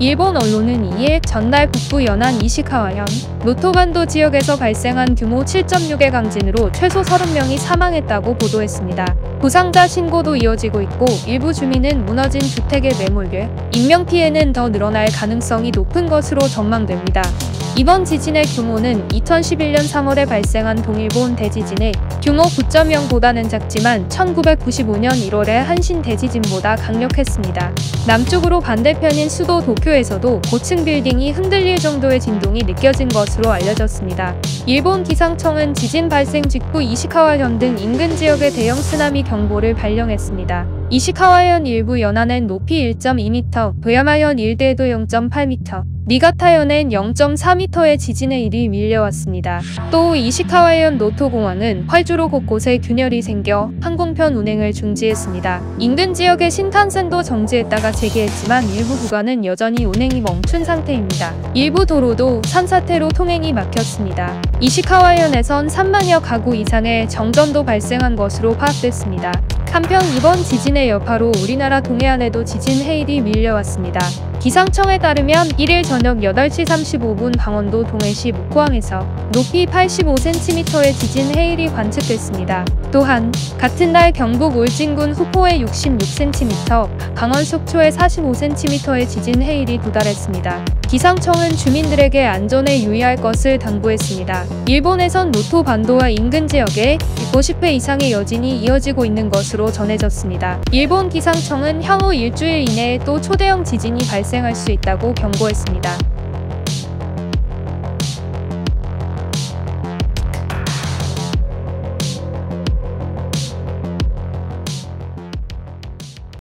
일본 언론은 이에 전날 북부 연안 이시카와현 노토반도 지역에서 발생한 규모 7.6의 강진으로 최소 30명이 사망했다고 보도했습니다. 부상자 신고도 이어지고 있고 일부 주민은 무너진 주택에 매몰돼 인명피해는 더 늘어날 가능성이 높은 것으로 전망됩니다. 이번 지진의 규모는 2011년 3월에 발생한 동일본 대지진의 규모 9.0보다는 작지만 1995년 1월의 한신 대지진보다 강력했습니다. 남쪽으로 반대편인 수도 도쿄에서도 고층 빌딩이 흔들릴 정도의 진동이 느껴진 것으로 알려졌습니다. 일본 기상청은 지진 발생 직후 이시카와현 등 인근 지역에 대형 쓰나미 경보를 발령했습니다. 이시카와현 일부 연안엔 높이 1.2m, 도야마현 일대도 0.8m, 니가타현엔 0.4m의 지진의 일이 밀려왔습니다. 또 이시카와현 노토공항은 활주로 곳곳에 균열이 생겨 항공편 운행을 중지했습니다. 인근 지역의 신칸센도 정지했다가 재개했지만 일부 구간은 여전히 운행이 멈춘 상태입니다. 일부 도로도 산사태로 통행이 막혔습니다. 이시카와현에선 3만여 가구 이상의 정전도 발생한 것으로 파악됐습니다. 한편 이번 지진의 여파로 우리나라 동해안에도 지진 해일이 밀려왔습니다. 기상청에 따르면 1일 저녁 8시 35분 강원도 동해시 목포항에서 높이 85cm의 지진 해일이 관측됐습니다. 또한 같은 날 경북 울진군 후포에 66cm, 강원 속초에 45cm의 지진 해일이 도달했습니다. 기상청은 주민들에게 안전에 유의할 것을 당부했습니다. 일본에선 노토 반도와 인근 지역에 50회 이상의 여진이 이어지고 있는 것으로 전해졌습니다. 일본 기상청은 향후 일주일 이내에 또 초대형 지진이 발생할 수 있다고 경고했습니다.